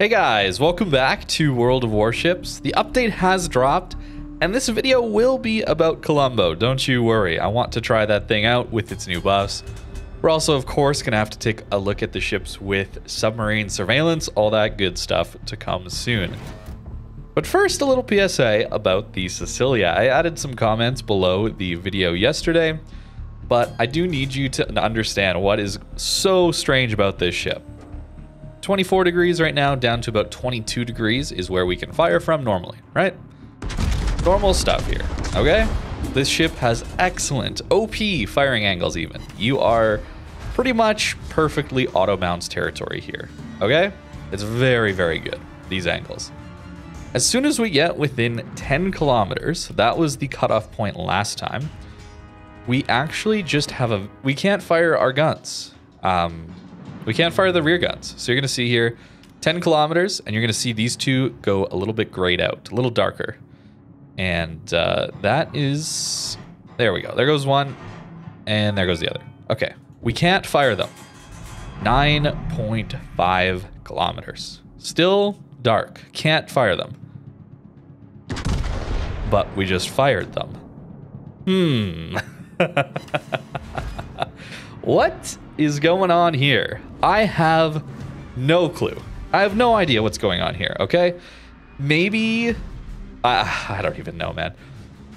Hey guys, welcome back to World of Warships. The update has dropped, and this video will be about Colombo, don't you worry. I want to try that thing out with its new buffs. We're also, of course, going to have to take a look at the ships with submarine surveillance, all that good stuff to come soon. But first, a little PSA about the Sicilia. I added some comments below the video yesterday, but I do need you to understand what is so strange about this ship. 24 degrees right now, down to about 22 degrees is where we can fire from normally, right? Normal stuff here, okay? This ship has excellent OP firing angles even. You are pretty much perfectly auto mounts territory here, okay? It's very, very good, these angles. As soon as we get within 10 kilometers, that was the cutoff point last time, we actually just have a, we can't fire our guns. Um, we can't fire the rear guns. So you're going to see here 10 kilometers, and you're going to see these two go a little bit grayed out, a little darker. And uh, that is, there we go. There goes one, and there goes the other. Okay, we can't fire them. 9.5 kilometers. Still dark. Can't fire them. But we just fired them. Hmm. what is going on here? I have no clue. I have no idea what's going on here, okay? Maybe... Uh, I don't even know, man.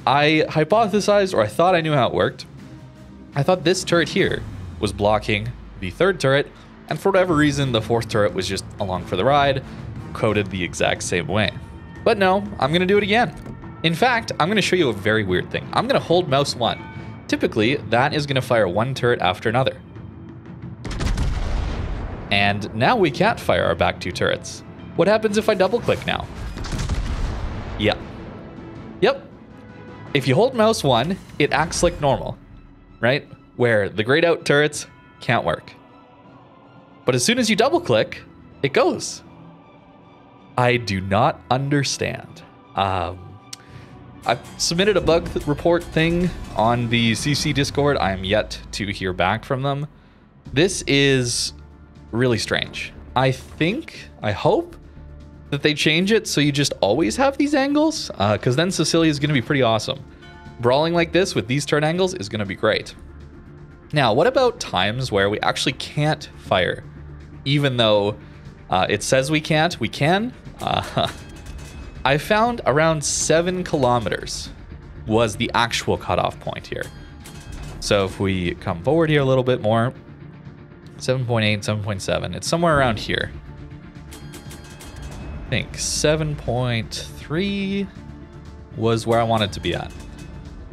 I hypothesized, or I thought I knew how it worked. I thought this turret here was blocking the third turret, and for whatever reason, the fourth turret was just along for the ride, coded the exact same way. But no, I'm to do it again. In fact, I'm to show you a very weird thing. I'm to hold mouse 1. Typically, that is to fire one turret after another. And now we can't fire our back two turrets. What happens if I double click now? Yep. Yep. If you hold mouse 1, it acts like normal, right? Where the grayed out turrets can't work. But as soon as you double click, it goes. I do not understand. Um, I've submitted a bug report thing on the CC Discord. I am yet to hear back from them. This is really strange. I think, I hope that they change it so you just always have these angles, because uh, then Sicilia is going to be pretty awesome. Brawling like this with these turn angles is going to be great. Now, what about times where we actually can't fire? Even though uh, it says we can't, we can. Uh, I found around 7 kilometers was the actual cutoff point here. So if we come forward here a little bit more, 7.8, 7.7. It's somewhere around here. I think 7.3 was where I wanted to be at.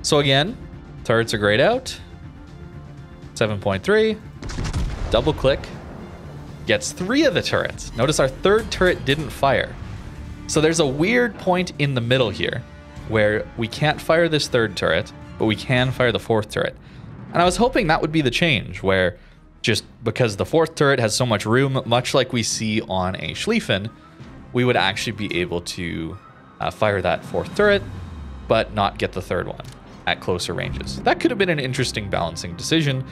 So again, turrets are grayed out. 7.3. Double click. Gets three of the turrets. Notice our third turret didn't fire. So there's a weird point in the middle here where we can't fire this third turret, but we can fire the fourth turret. And I was hoping that would be the change where just because the fourth turret has so much room, much like we see on a Schlieffen, we would actually be able to uh, fire that fourth turret, but not get the third one at closer ranges. That could have been an interesting balancing decision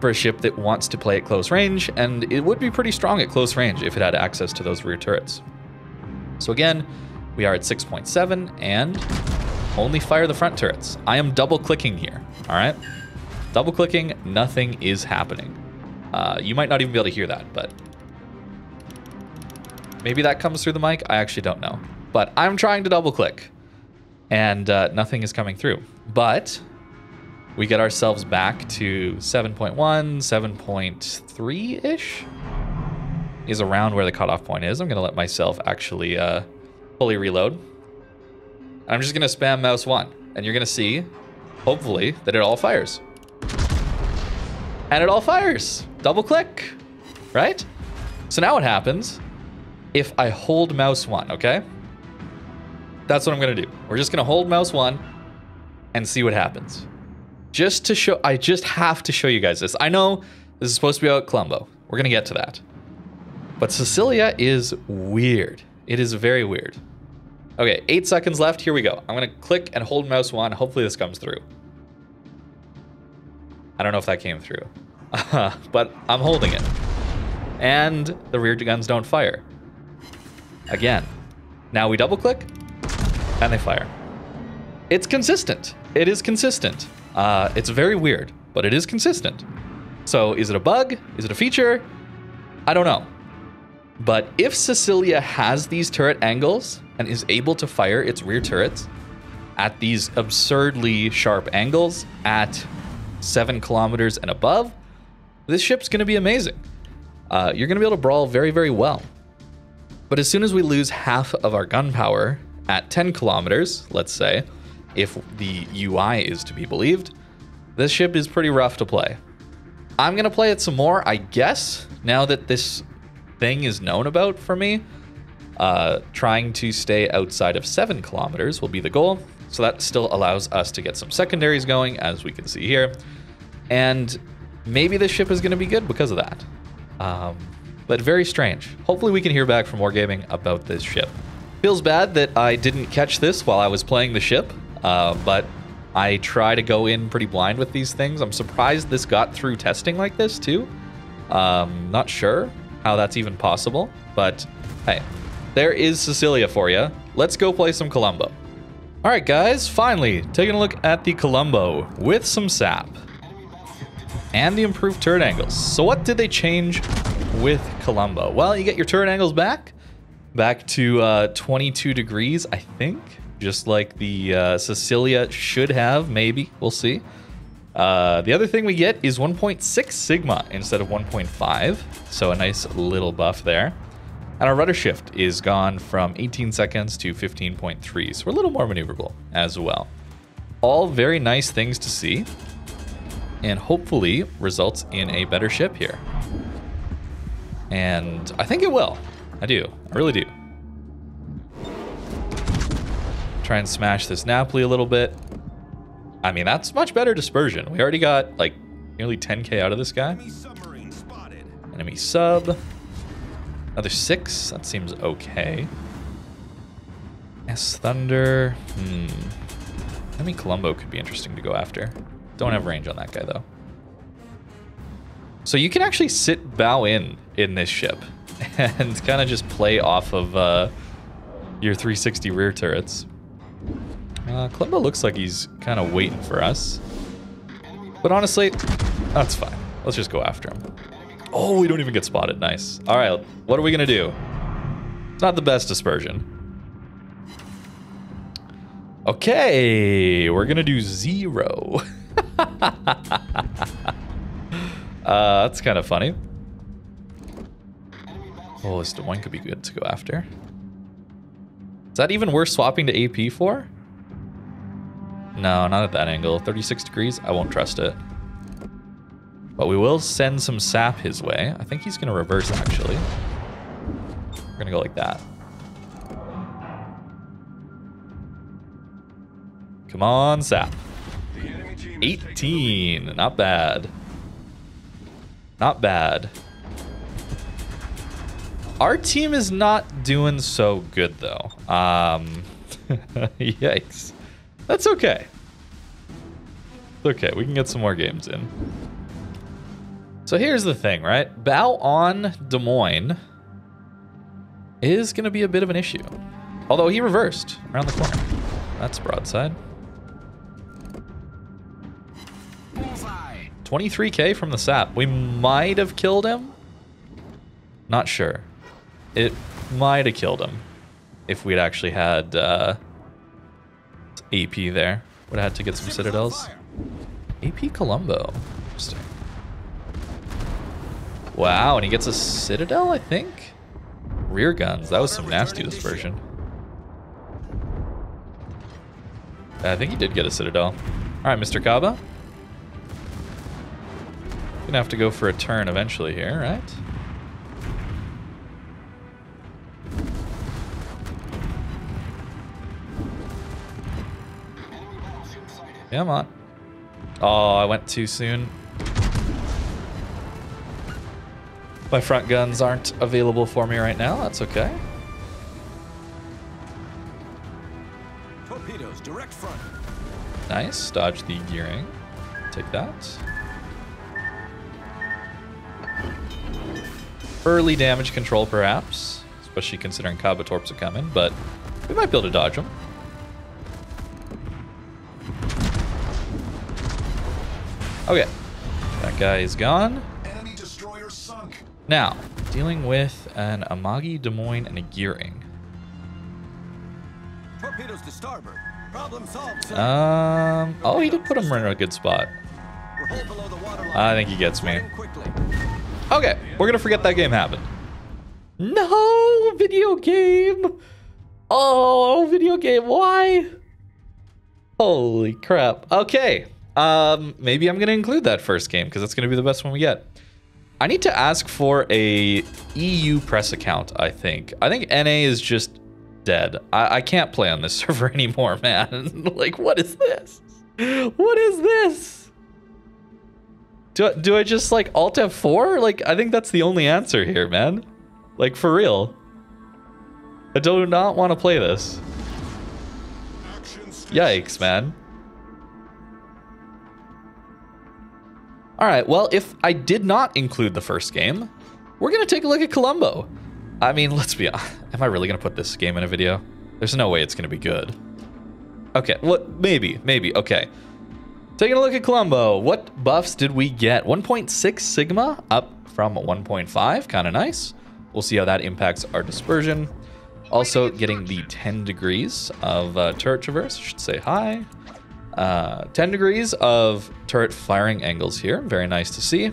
for a ship that wants to play at close range, and it would be pretty strong at close range if it had access to those rear turrets. So again, we are at 6.7 and only fire the front turrets. I am double clicking here, all right? Double clicking, nothing is happening. Uh, you might not even be able to hear that, but maybe that comes through the mic. I actually don't know. But I'm trying to double click and uh, nothing is coming through. But we get ourselves back to 7.1, 7.3-ish is around where the cutoff point is. I'm going to let myself actually uh, fully reload. I'm just going to spam mouse 1, and you're going to see, hopefully, that it all fires. And it all fires double click, right? So now what happens if I hold mouse one, okay? That's what I'm gonna do. We're just gonna hold mouse one and see what happens. Just to show, I just have to show you guys this. I know this is supposed to be about Colombo. We're gonna get to that. But Sicilia is weird. It is very weird. Okay, eight seconds left. Here we go. I'm gonna click and hold mouse one. Hopefully this comes through. I don't know if that came through. but I'm holding it. And the rear guns don't fire. Again. Now we double click and they fire. It's consistent. It is consistent. Uh, it's very weird, but it is consistent. So is it a bug? Is it a feature? I don't know. But if Sicilia has these turret angles and is able to fire its rear turrets at these absurdly sharp angles at seven kilometers and above, this ship's going to be amazing. Uh, you're going to be able to brawl very, very well. But as soon as we lose half of our gun power at 10 kilometers, let's say, if the UI is to be believed, this ship is pretty rough to play. I'm going to play it some more, I guess, now that this thing is known about for me. Uh, trying to stay outside of 7 kilometers will be the goal. So that still allows us to get some secondaries going, as we can see here. And maybe this ship is going to be good because of that. Um, but very strange. Hopefully we can hear back from Wargaming about this ship. Feels bad that I didn't catch this while I was playing the ship, uh, but I try to go in pretty blind with these things. I'm surprised this got through testing like this too. Um, not sure how that's even possible, but hey, there is Sicilia for you. Let's go play some Colombo. All right, guys, finally taking a look at the Colombo with some sap and the improved turret angles. So what did they change with Colombo? Well, you get your turret angles back, back to uh, 22 degrees, I think, just like the uh, Sicilia should have, maybe, we'll see. Uh, the other thing we get is 1.6 Sigma instead of 1.5, so a nice little buff there. And our rudder shift is gone from 18 seconds to 15.3, so we're a little more maneuverable as well. All very nice things to see and hopefully results in a better ship here. And I think it will. I do. I really do. Try and smash this Napoli a little bit. I mean, that's much better dispersion. We already got like nearly 10k out of this guy. Enemy sub. Another six. That seems okay. S Thunder. Hmm. Enemy Colombo could be interesting to go after. Don't have range on that guy, though. So you can actually sit bow in in this ship and kind of just play off of uh, your 360 rear turrets. Uh, looks like he's kind of waiting for us. But honestly, that's fine. Let's just go after him. Oh, we don't even get spotted. Nice. All right, what are we going to do? Not the best dispersion. Okay, we're going to do zero. uh, that's kind of funny. Oh, this one could be good to go after. Is that even worth swapping to AP for? No, not at that angle. 36 degrees, I won't trust it. But we will send some sap his way. I think he's going to reverse, actually. We're going to go like that. Come on, sap. 18. Not bad. Not bad. Our team is not doing so good, though. Um, yikes. That's okay. okay. We can get some more games in. So here's the thing, right? Bow on Des Moines is going to be a bit of an issue. Although he reversed around the corner. That's broadside. 23k from the sap. We might have killed him. Not sure. It might have killed him if we'd actually had uh, AP there. Would have had to get some citadels. AP Colombo. Interesting. Wow, and he gets a citadel, I think? Rear guns. That was some nasty dispersion. I think he did get a citadel. All right, Mr. Kaba. Gonna have to go for a turn eventually here, right? Come on. Oh, I went too soon. My front guns aren't available for me right now. That's okay. Torpedoes, direct front. Nice. Dodge the gearing. Take that. Early damage control, perhaps. especially considering Kabutorps are coming, but we might be able to dodge them. Okay, that guy is gone. Enemy destroyer sunk. Now, dealing with an Amagi, Des Moines, and a Gearing. Torpedoes to starboard. Problem solved, sir. Um, oh, he did put him in a good spot. We're below the. I think he gets me. Okay, we're gonna forget that game happened. No, video game. Oh, video game. Why? Holy crap. Okay. Um, maybe I'm gonna include that first game because that's gonna be the best one we get. I need to ask for a EU press account. I think. I think NA is just dead. I, I can't play on this server anymore, man. like, what is this? What is this? Do do I just like Alt F4? Like, I think that's the only answer here, man. Like, for real. I do not want to play this. Yikes, man. All right, well, if I did not include the first game, we're going to take a look at Colombo. I mean, let's be honest. Am I really going to put this game in a video? There's no way it's going to be good. Okay, well, maybe, maybe, okay. Taking a look at Colombo, what buffs did we get? 1.6 Sigma up from 1.5, kind of nice. We'll see how that impacts our dispersion. Also getting the 10 degrees of uh, turret traverse, should say hi. Uh, 10 degrees of turret firing angles here, very nice to see.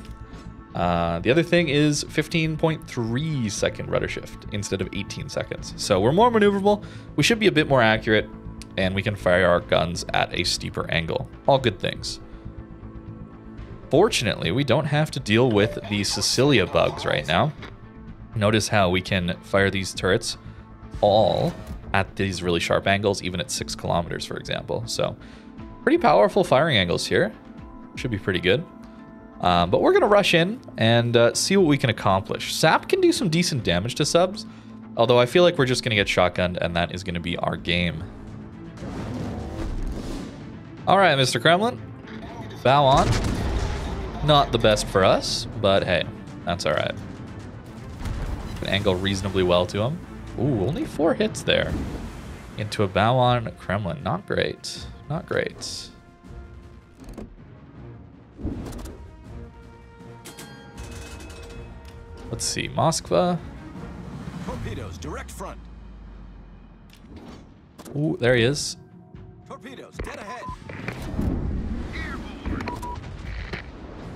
Uh, the other thing is 15.3 second rudder shift instead of 18 seconds. So we're more maneuverable, we should be a bit more accurate, and we can fire our guns at a steeper angle. All good things. Fortunately, we don't have to deal with the Sicilia bugs right now. Notice how we can fire these turrets all at these really sharp angles, even at six kilometers, for example. So pretty powerful firing angles here. Should be pretty good. Um, but we're going to rush in and uh, see what we can accomplish. Sap can do some decent damage to subs, although I feel like we're just going to get shotgunned, and that is going to be our game. All right, Mr. Kremlin. Bow on. Not the best for us, but hey, that's all right. Can angle reasonably well to him. Ooh, only four hits there. Into a bow on Kremlin. Not great. Not great. Let's see. Moskva. Torpedoes, direct front. Ooh, there he is. Torpedoes, dead ahead.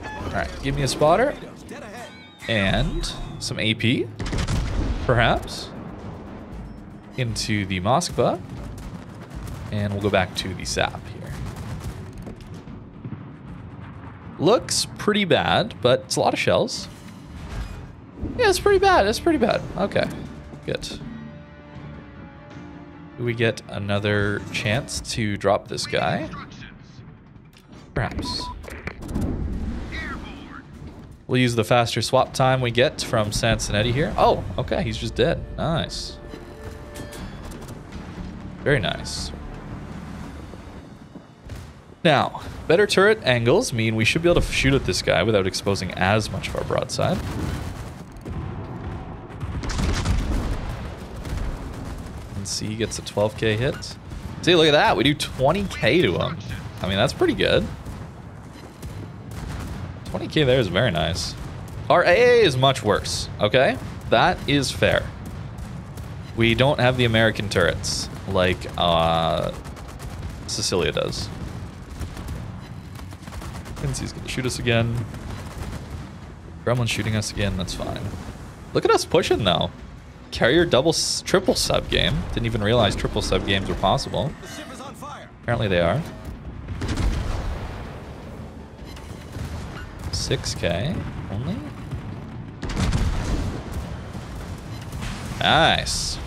All right, give me a spotter Torpedoes, dead ahead. and some AP, perhaps, into the Moskva. And we'll go back to the sap here. Looks pretty bad, but it's a lot of shells. Yeah, it's pretty bad. It's pretty bad. Okay, good. We get another chance to drop this guy? Perhaps. We'll use the faster swap time we get from Sansonetti here. Oh, okay, he's just dead. Nice. Very nice. Now, better turret angles mean we should be able to shoot at this guy without exposing as much of our broadside. See, he gets a 12k hit. See, look at that. We do 20k to him. I mean, that's pretty good. 20k there is very nice. Our AA is much worse, okay? That is fair. We don't have the American turrets like uh, Sicilia does. Quincy's gonna shoot us again. Kremlin's shooting us again, that's fine. Look at us pushing though. Carrier double, triple sub game. Didn't even realize triple sub games were possible. Apparently they are. 6k only? Nice.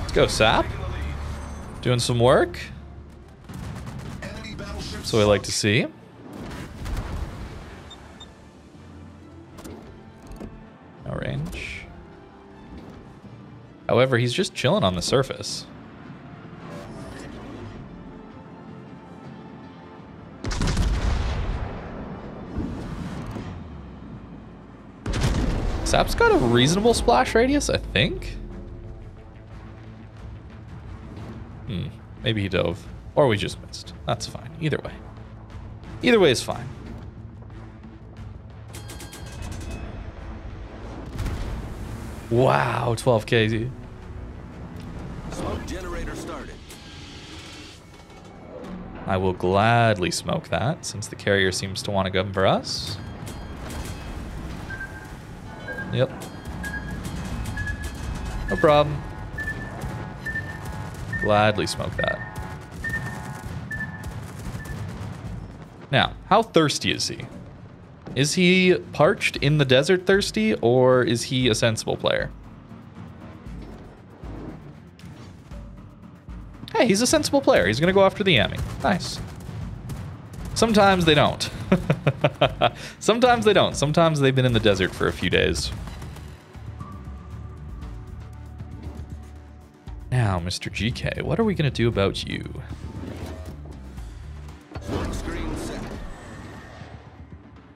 Let's go, Sap. Doing some work. So we like to see. However, he's just chilling on the surface. Sap's got a reasonable splash radius, I think. Hmm. Maybe he dove. Or we just missed. That's fine. Either way. Either way is fine. Wow, 12k. Generator started. I will gladly smoke that since the carrier seems to want to come for us. Yep. No problem. Gladly smoke that. Now, how thirsty is he? Is he parched in the desert thirsty, or is he a sensible player? Hey, he's a sensible player. He's going to go after the Yami. Nice. Sometimes they don't. Sometimes they don't. Sometimes they've been in the desert for a few days. Now, Mr. GK, what are we going to do about you?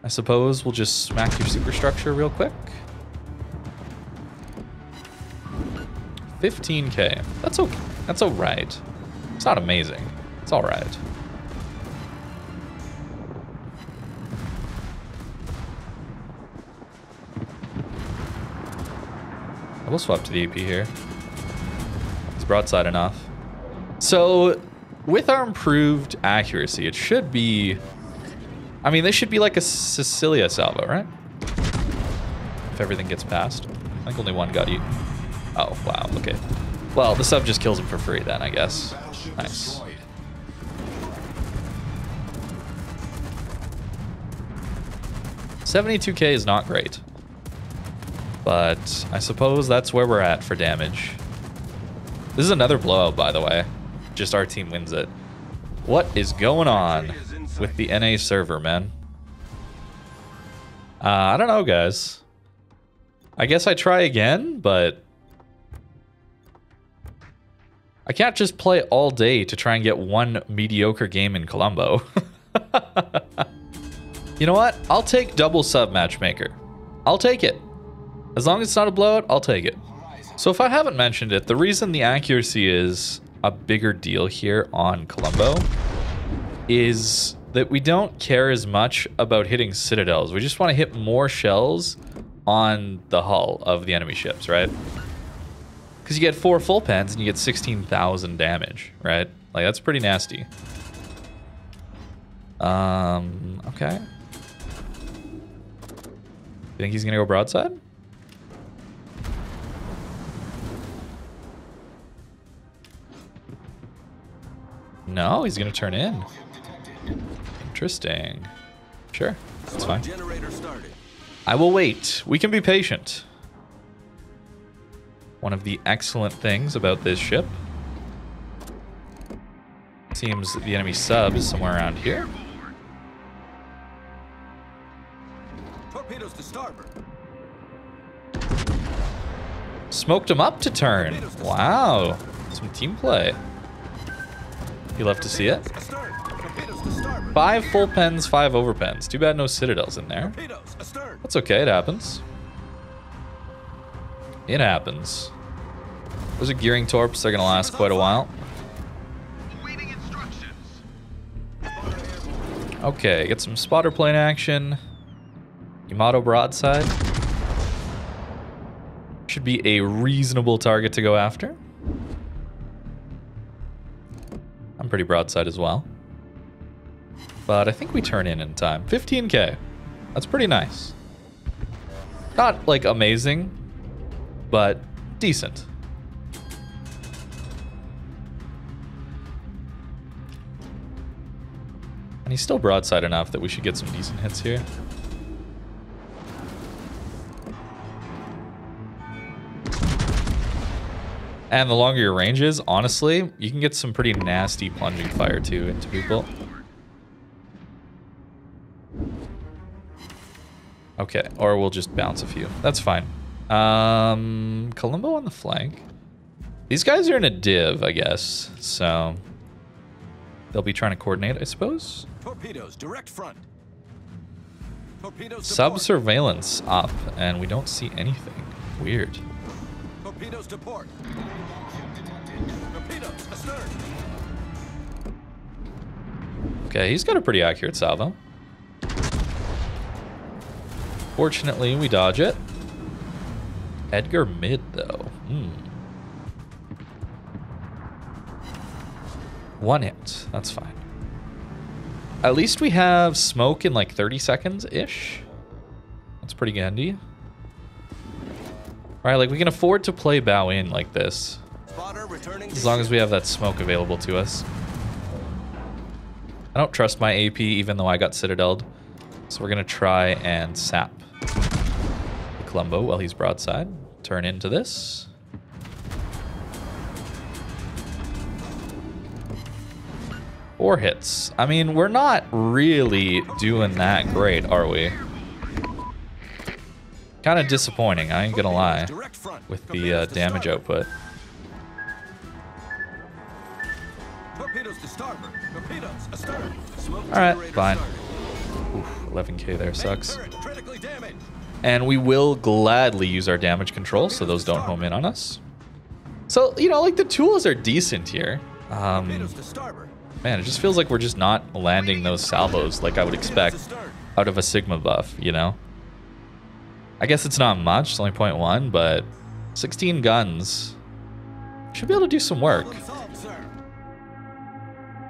I suppose we'll just smack your superstructure real quick. 15k. That's okay. That's alright. It's not amazing. It's alright. I will swap to the AP here. It's broadside enough. So, with our improved accuracy, it should be I mean, this should be like a Sicilia salvo, right? If everything gets past. I think only one got eaten. Oh, wow, okay. Well, the sub just kills him for free then, I guess. Nice. Seventy-two k is not great. But I suppose that's where we're at for damage. This is another blowout, by the way. Just our team wins it. What is going on with the NA server, man? Uh, I don't know, guys. I guess I try again, but I can't just play all day to try and get one mediocre game in Colombo. you know what? I'll take double sub matchmaker. I'll take it. As long as it's not a blowout, I'll take it. So if I haven't mentioned it, the reason the accuracy is a bigger deal here on Colombo is that we don't care as much about hitting citadels. We just want to hit more shells on the hull of the enemy ships, right? Because you get four full pens and you get 16,000 damage, right? Like, that's pretty nasty. Um, okay. You think he's going to go broadside? No, he's going to turn in. Interesting. Sure, that's fine. I will wait. We can be patient. One of the excellent things about this ship seems the enemy sub is somewhere around here. Torpedoes to starboard. Smoked him up to turn. Wow. Some team play. You love to see it. To. Five full pens, five over pens. Too bad no citadels in there. That's okay, it happens. It happens. Those are gearing torps, they're gonna last quite a while. Okay, get some spotter plane action. Yamato broadside. Should be a reasonable target to go after. I'm pretty broadside as well. But I think we turn in in time. 15k. That's pretty nice. Not like amazing, but decent. And he's still broadside enough that we should get some decent hits here. And the longer your range is, honestly, you can get some pretty nasty plunging fire too into people. Okay, or we'll just bounce a few. That's fine. Um, Colombo on the flank. These guys are in a div, I guess. So they'll be trying to coordinate, I suppose. Torpedoes direct front. Torpedoes Sub surveillance up, and we don't see anything. Weird. Torpedoes to port. Torpedoes astern. Okay, he's got a pretty accurate salvo. Fortunately, we dodge it. Edgar mid, though. Hmm. One hit. That's fine. At least we have smoke in like 30 seconds-ish. That's pretty handy. All right, like we can afford to play bow in like this. As long as we have that smoke available to us. I don't trust my AP even though I got citadeled. So we're going to try and sap Colombo while he's broadside. Turn into this. Four hits. I mean, we're not really doing that great, are we? Kind of disappointing, I ain't gonna lie, with the uh, damage output. All right, fine. Oof, 11k there sucks. And we will gladly use our damage control so those don't home in on us. So, you know, like the tools are decent here. Um, man, it just feels like we're just not landing those salvos like I would expect out of a Sigma buff, you know? I guess it's not much, it's only 0.1, but 16 guns should be able to do some work.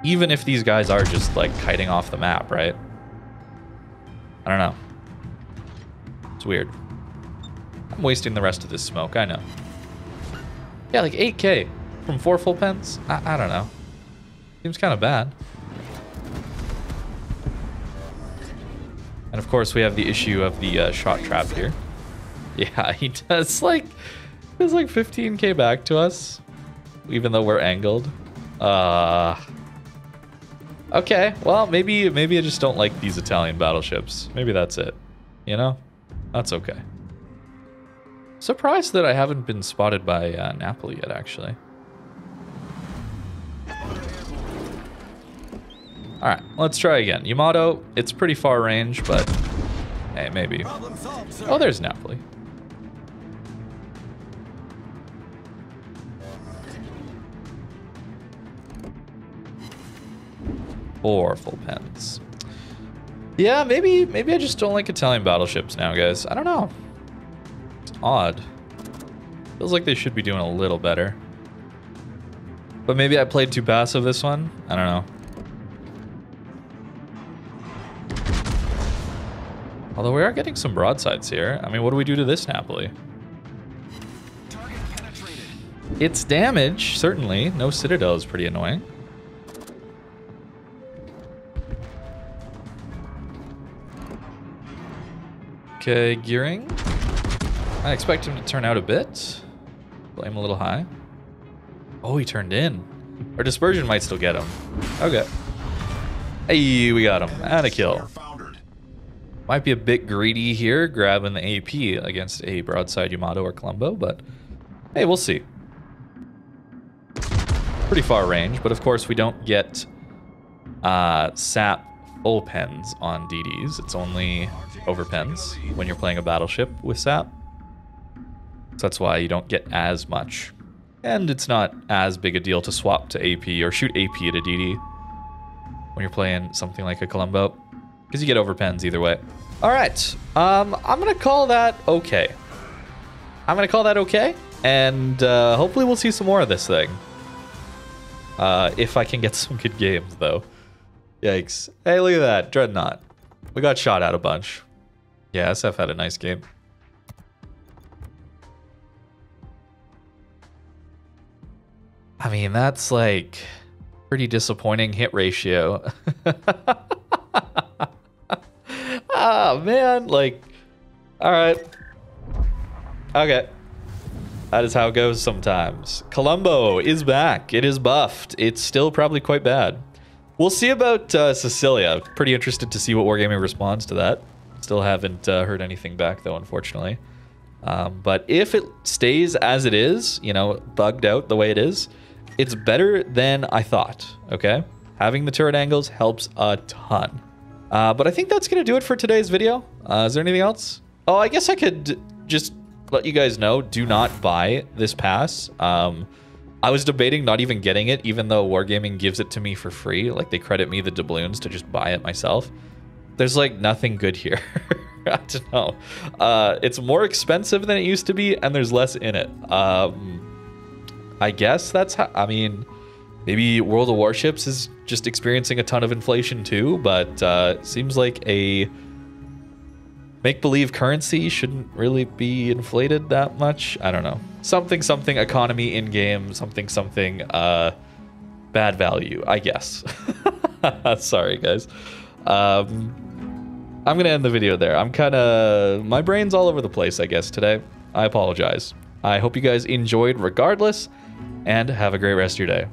Even if these guys are just like kiting off the map, right? I don't know. It's weird. I'm wasting the rest of this smoke, I know. Yeah, like 8k from four full pens? I, I don't know. Seems kind of bad. And of course, we have the issue of the uh, shot trap here. Yeah, he does like, does like 15k back to us, even though we're angled. Uh, okay, well, maybe maybe I just don't like these Italian battleships. Maybe that's it. You know, that's okay. Surprised that I haven't been spotted by uh, Napoli yet, actually. All right, let's try again. Yamato, it's pretty far range, but hey, maybe. Solved. Oh, there's Napoli. Four full pens. Yeah, maybe maybe I just don't like Italian battleships now, guys. I don't know. It's odd. Feels like they should be doing a little better. But maybe I played too passive this one. I don't know. Although we are getting some broadsides here. I mean, what do we do to this Napoli? It's damage, certainly. No Citadel is pretty annoying. Okay, gearing. I expect him to turn out a bit. Blame a little high. Oh, he turned in. Our dispersion might still get him. Okay. Hey, we got him. And a kill. Might be a bit greedy here, grabbing the AP against a broadside Yamato or Colombo, but hey, we'll see. Pretty far range, but of course we don't get uh, sap full pens on DDs. It's only over pens when you're playing a battleship with sap. So that's why you don't get as much. And it's not as big a deal to swap to AP or shoot AP at a DD when you're playing something like a Colombo. Because you get over pens either way. All right. Um, I'm going to call that okay. I'm going to call that okay. And uh, hopefully we'll see some more of this thing. Uh, if I can get some good games, though. Yikes. Hey, look at that. Dreadnought. We got shot at a bunch. Yeah, SF had a nice game. I mean, that's like pretty disappointing hit ratio. ah, man. Like, all right. Okay. That is how it goes sometimes. Colombo is back. It is buffed. It's still probably quite bad. We'll see about uh, Sicilia. Pretty interested to see what Wargaming responds to that. Still haven't uh, heard anything back, though, unfortunately. Um, but if it stays as it is, you know, bugged out the way it is, it's better than I thought, okay? Having the turret angles helps a ton. Uh, but I think that's going to do it for today's video. Uh, is there anything else? Oh, I guess I could just let you guys know, do not buy this pass. Um, I was debating not even getting it, even though Wargaming gives it to me for free. Like they credit me the doubloons to just buy it myself. There's like nothing good here. I don't know. Uh, it's more expensive than it used to be, and there's less in it. Um, I guess that's how. I mean, maybe World of Warships is just experiencing a ton of inflation too, but uh, seems like a make believe currency shouldn't really be inflated that much. I don't know. Something something economy in game, something something uh bad value, I guess. Sorry guys. Um I'm going to end the video there. I'm kind of my brain's all over the place I guess today. I apologize. I hope you guys enjoyed regardless and have a great rest of your day.